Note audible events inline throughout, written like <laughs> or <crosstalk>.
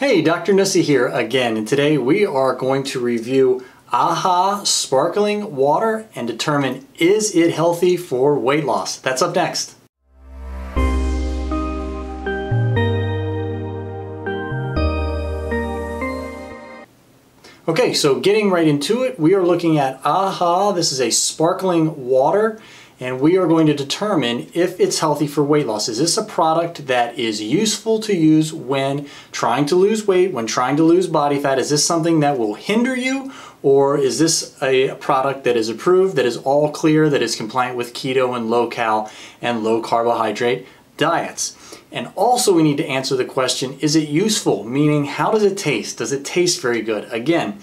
Hey, Dr. Nuesse here again, and today we are going to review AHA sparkling water and determine is it healthy for weight loss. That's up next. Okay, so getting right into it, we are looking at AHA. This is a sparkling water and we are going to determine if it's healthy for weight loss. Is this a product that is useful to use when trying to lose weight, when trying to lose body fat? Is this something that will hinder you or is this a product that is approved, that is all clear, that is compliant with keto and low cal and low carbohydrate diets? And also we need to answer the question, is it useful? Meaning, how does it taste? Does it taste very good? Again,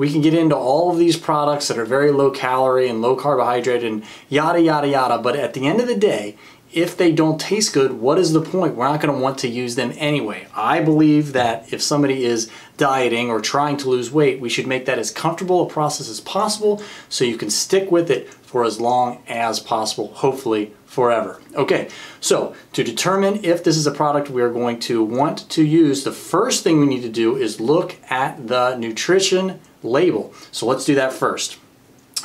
we can get into all of these products that are very low calorie and low carbohydrate and yada, yada, yada. But at the end of the day, if they don't taste good, what is the point? We're not going to want to use them anyway. I believe that if somebody is dieting or trying to lose weight, we should make that as comfortable a process as possible so you can stick with it for as long as possible, hopefully forever. Okay, so to determine if this is a product we are going to want to use, the first thing we need to do is look at the nutrition label. So let's do that first.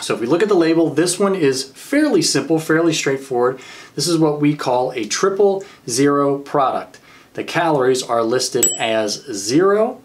So if we look at the label, this one is fairly simple, fairly straightforward. This is what we call a triple zero product. The calories are listed as zero.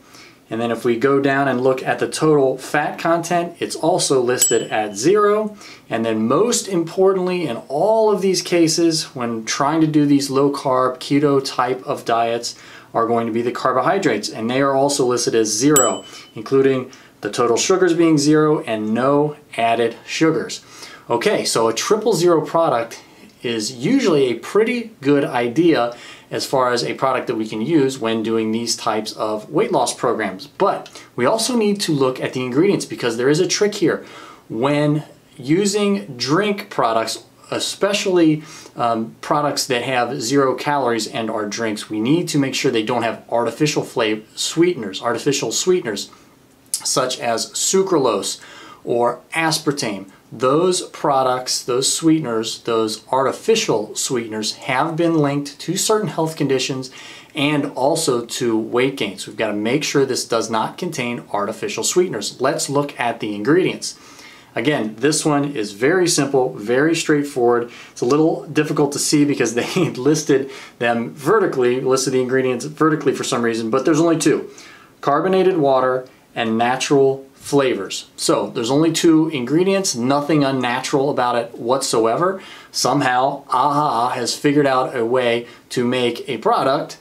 And then if we go down and look at the total fat content, it's also listed at zero. And then most importantly, in all of these cases, when trying to do these low carb, keto type of diets, are going to be the carbohydrates. And they are also listed as zero, including the total sugars being zero and no added sugars. Okay, so a triple zero product is usually a pretty good idea as far as a product that we can use when doing these types of weight loss programs. But we also need to look at the ingredients because there is a trick here. When using drink products, especially um, products that have zero calories and are drinks, we need to make sure they don't have artificial flavor sweeteners, artificial sweeteners such as sucralose or aspartame. Those products, those sweeteners, those artificial sweeteners have been linked to certain health conditions and also to weight gain. So we've got to make sure this does not contain artificial sweeteners. Let's look at the ingredients. Again, this one is very simple, very straightforward. It's a little difficult to see because <laughs> they listed them vertically, listed the ingredients vertically for some reason, but there's only two. Carbonated water and natural flavors. So there's only two ingredients, nothing unnatural about it whatsoever. Somehow AHA has figured out a way to make a product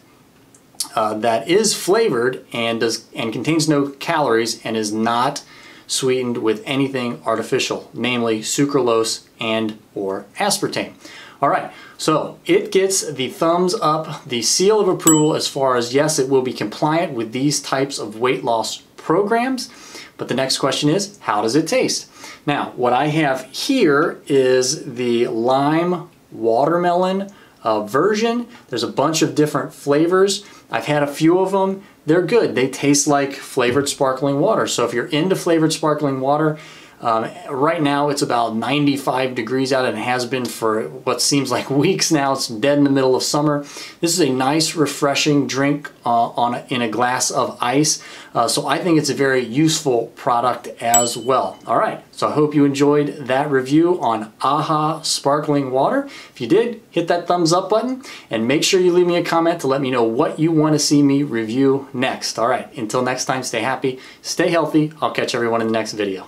uh, that is flavored and does and contains no calories and is not sweetened with anything artificial, namely sucralose and or aspartame. All right, so it gets the thumbs up, the seal of approval as far as yes, it will be compliant with these types of weight loss programs. But the next question is, how does it taste? Now, what I have here is the lime watermelon uh, version. There's a bunch of different flavors. I've had a few of them. They're good. They taste like flavored sparkling water. So if you're into flavored sparkling water, um, right now it's about 95 degrees out and it has been for what seems like <laughs> weeks now. It's dead in the middle of summer. This is a nice refreshing drink uh, on a, in a glass of ice. Uh, so I think it's a very useful product as well. All right, so I hope you enjoyed that review on AHA Sparkling Water. If you did, hit that thumbs up button and make sure you leave me a comment to let me know what you want to see me review next. All right, until next time, stay happy, stay healthy. I'll catch everyone in the next video.